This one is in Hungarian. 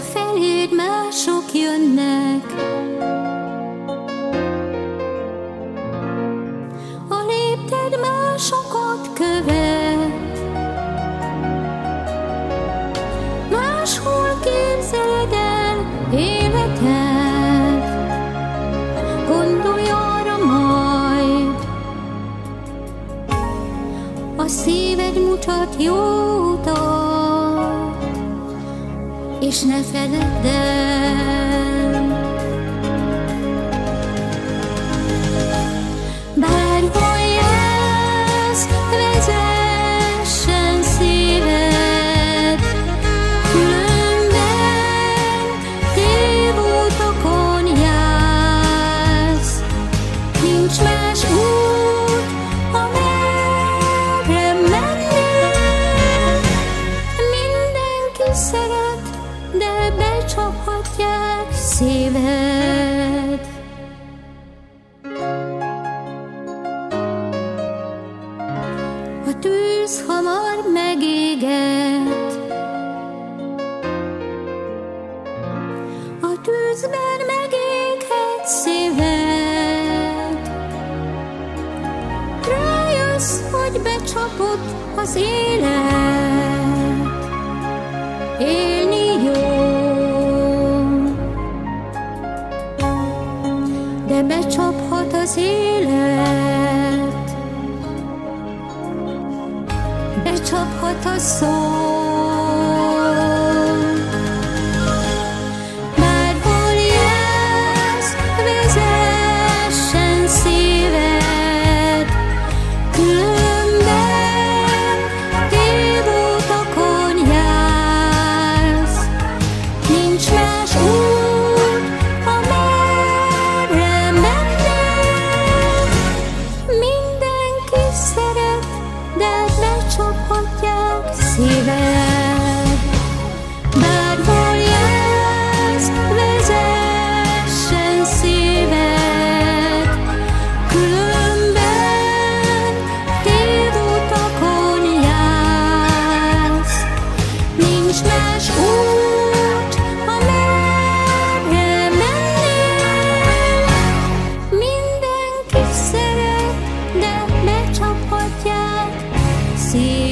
Feléd mások jönnek, a lépted másokat követ. Máshol képzeled el életed, gondolj arra majd. A szíved mutat jó utat, és ne feledd el. De becsaphatják szíved. A tűz hamar megéget, a tűzben megéghet szíved. Rájössz, hogy becsapott az élet, élni De becsaphat az élet, becsaphat a szó. szíved. Bárhol jársz, vezessen szíved, különben tévutakon jársz. Nincs más út, amerre mennél. Mindenki szeret, de becsaphatják szíved.